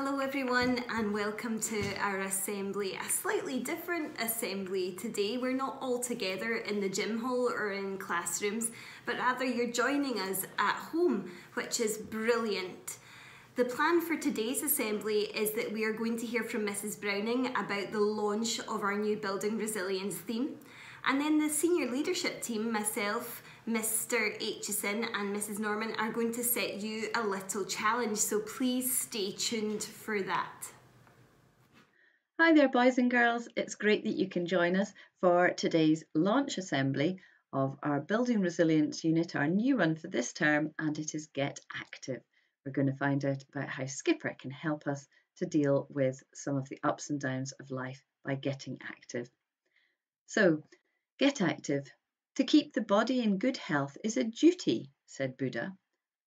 Hello everyone and welcome to our assembly, a slightly different assembly today. We're not all together in the gym hall or in classrooms, but rather you're joining us at home, which is brilliant. The plan for today's assembly is that we are going to hear from Mrs Browning about the launch of our new Building Resilience theme. And then the senior leadership team, myself, Mr. Aitchison and Mrs. Norman are going to set you a little challenge, so please stay tuned for that. Hi there, boys and girls. It's great that you can join us for today's launch assembly of our Building Resilience unit, our new one for this term, and it is Get Active. We're going to find out about how Skipper can help us to deal with some of the ups and downs of life by getting active. So, get active. To keep the body in good health is a duty, said Buddha.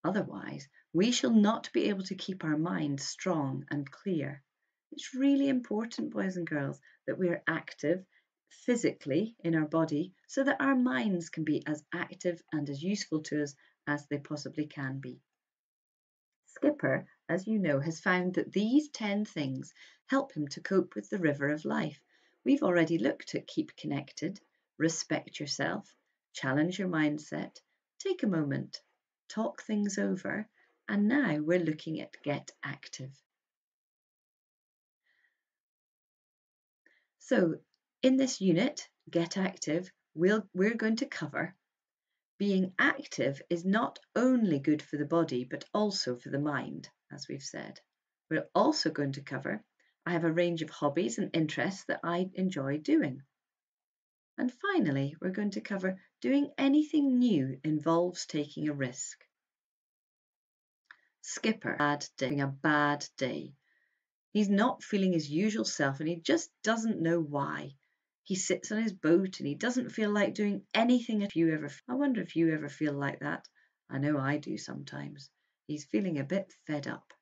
Otherwise, we shall not be able to keep our minds strong and clear. It's really important, boys and girls, that we are active physically in our body so that our minds can be as active and as useful to us as they possibly can be. Skipper, as you know, has found that these 10 things help him to cope with the river of life. We've already looked at keep connected, respect yourself, challenge your mindset, take a moment, talk things over, and now we're looking at get active. So in this unit, get active, we'll, we're going to cover being active is not only good for the body, but also for the mind, as we've said. We're also going to cover I have a range of hobbies and interests that I enjoy doing. And finally, we're going to cover doing anything new involves taking a risk. Skipper bad day, a bad day. He's not feeling his usual self and he just doesn't know why. He sits on his boat and he doesn't feel like doing anything if you ever I wonder if you ever feel like that. I know I do sometimes. He's feeling a bit fed up.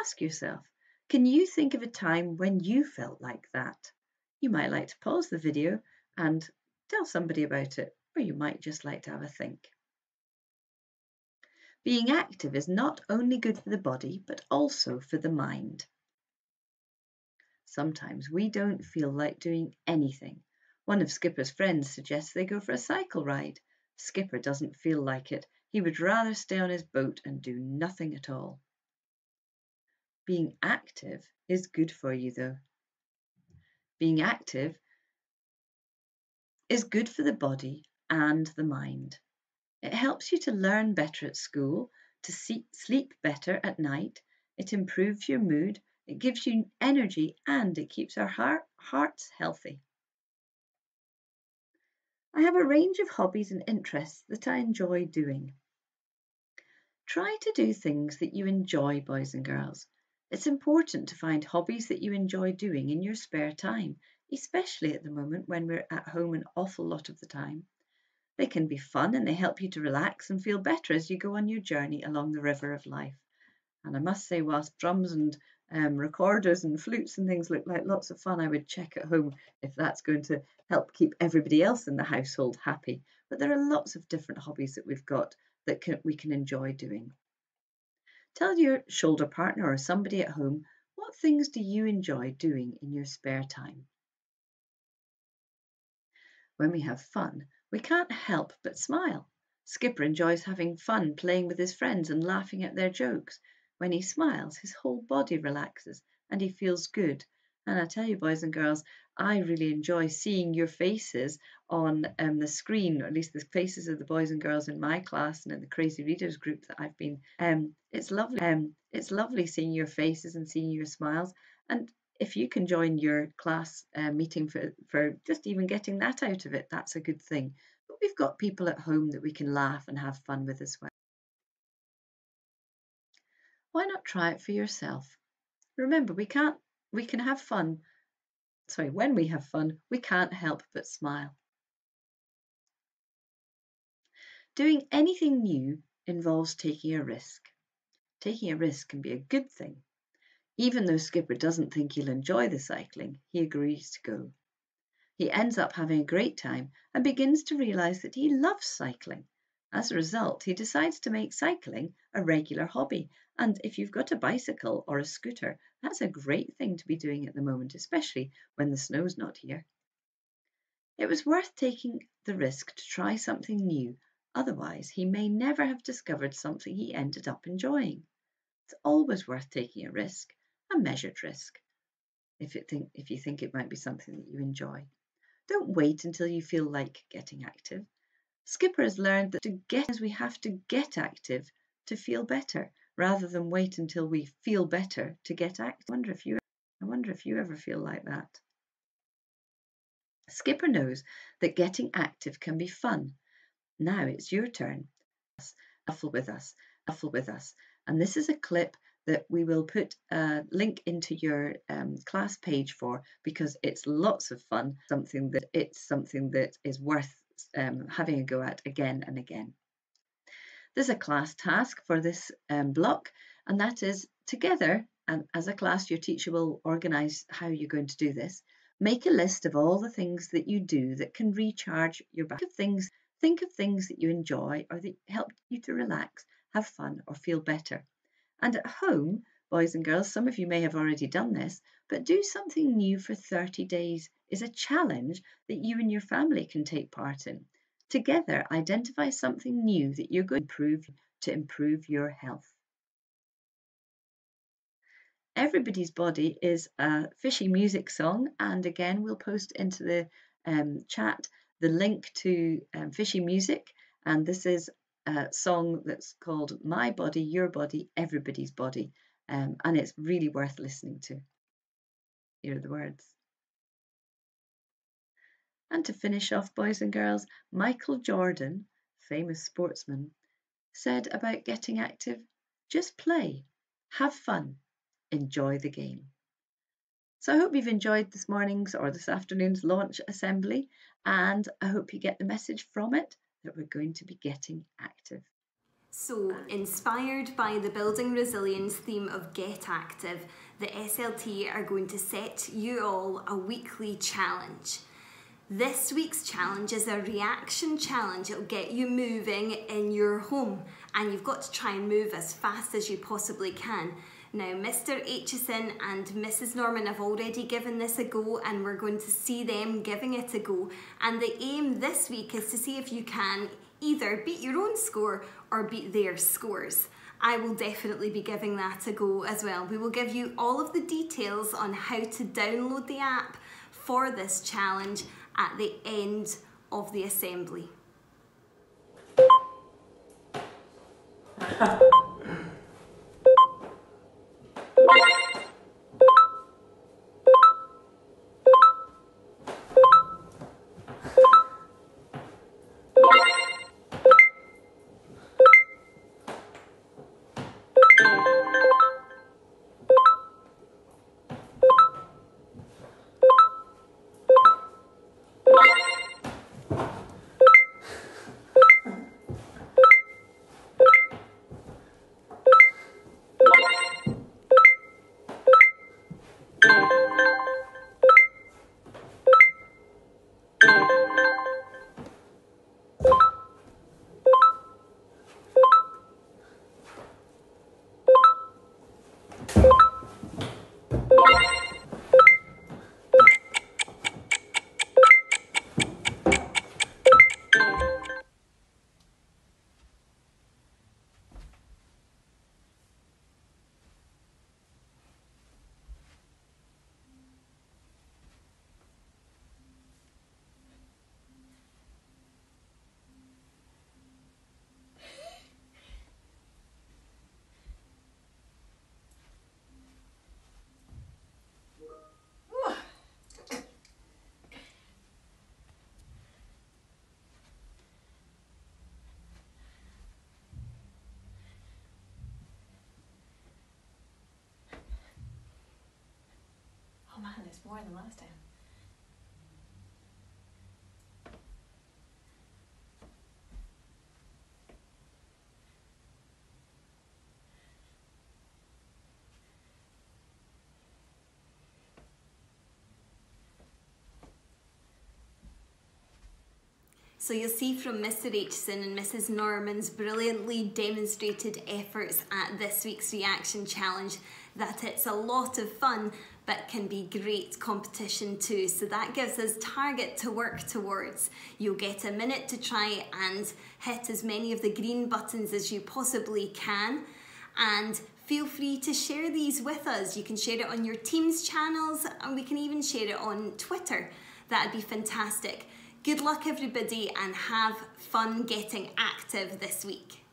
Ask yourself, can you think of a time when you felt like that? You might like to pause the video and tell somebody about it, or you might just like to have a think. Being active is not only good for the body, but also for the mind. Sometimes we don't feel like doing anything. One of Skipper's friends suggests they go for a cycle ride. Skipper doesn't feel like it. He would rather stay on his boat and do nothing at all. Being active is good for you though being active is good for the body and the mind. It helps you to learn better at school, to sleep better at night. It improves your mood, it gives you energy, and it keeps our heart, hearts healthy. I have a range of hobbies and interests that I enjoy doing. Try to do things that you enjoy, boys and girls. It's important to find hobbies that you enjoy doing in your spare time, especially at the moment when we're at home an awful lot of the time. They can be fun and they help you to relax and feel better as you go on your journey along the river of life. And I must say, whilst drums and um, recorders and flutes and things look like lots of fun, I would check at home if that's going to help keep everybody else in the household happy. But there are lots of different hobbies that we've got that can, we can enjoy doing. Tell your shoulder partner or somebody at home what things do you enjoy doing in your spare time? When we have fun, we can't help but smile. Skipper enjoys having fun playing with his friends and laughing at their jokes. When he smiles, his whole body relaxes and he feels good. And I tell you, boys and girls, I really enjoy seeing your faces on um, the screen, or at least the faces of the boys and girls in my class and in the Crazy Readers group that I've been. Um, it's lovely. Um, it's lovely seeing your faces and seeing your smiles. And if you can join your class uh, meeting for, for just even getting that out of it, that's a good thing. But we've got people at home that we can laugh and have fun with as well. Why not try it for yourself? Remember, we can't we can have fun sorry, when we have fun, we can't help but smile. Doing anything new involves taking a risk. Taking a risk can be a good thing. Even though Skipper doesn't think he'll enjoy the cycling, he agrees to go. He ends up having a great time and begins to realise that he loves cycling. As a result, he decides to make cycling a regular hobby. And if you've got a bicycle or a scooter, that's a great thing to be doing at the moment, especially when the snow's not here. It was worth taking the risk to try something new, otherwise, he may never have discovered something he ended up enjoying. It's always worth taking a risk, a measured risk, if, think, if you think it might be something that you enjoy. Don't wait until you feel like getting active. Skipper has learned that to get as we have to get active to feel better, rather than wait until we feel better to get active. I wonder if you I wonder if you ever feel like that. Skipper knows that getting active can be fun. Now it's your turn. Shuffle with us, shuffle with us. And this is a clip that we will put a link into your um, class page for because it's lots of fun. Something that it's something that is worth um, having a go at again and again. There's a class task for this um, block, and that is together. And as a class, your teacher will organise how you're going to do this. Make a list of all the things that you do that can recharge your back of things. Think of things that you enjoy or that help you to relax, have fun, or feel better. And at home, boys and girls, some of you may have already done this, but do something new for 30 days is a challenge that you and your family can take part in. Together, identify something new that you're going to improve to improve your health. Everybody's Body is a Fischy Music song, and again, we'll post into the um, chat the link to um, Fischy Music. And this is a song that's called My Body, Your Body, Everybody's Body, um, and it's really worth listening to. Here are the words. And to finish off, boys and girls, Michael Jordan, famous sportsman, said about getting active just play, have fun, enjoy the game. So I hope you've enjoyed this morning's or this afternoon's launch assembly, and I hope you get the message from it that we're going to be getting active. So, inspired by the Building Resilience theme of Get Active, the SLT are going to set you all a weekly challenge. This week's challenge is a reaction challenge. It'll get you moving in your home, and you've got to try and move as fast as you possibly can. Now, Mr. Aitchison and Mrs. Norman have already given this a go, and we're going to see them giving it a go. And the aim this week is to see if you can either beat your own score or beat their scores. I will definitely be giving that a go as well. We will give you all of the details on how to download the app for this challenge at the end of the assembly. Oh man, more than last time. So you'll see from Mr. Aitchison and Mrs. Norman's brilliantly demonstrated efforts at this week's reaction challenge that it's a lot of fun but can be great competition too. So that gives us target to work towards. You'll get a minute to try and hit as many of the green buttons as you possibly can and feel free to share these with us. You can share it on your Teams channels and we can even share it on Twitter. That'd be fantastic. Good luck everybody and have fun getting active this week.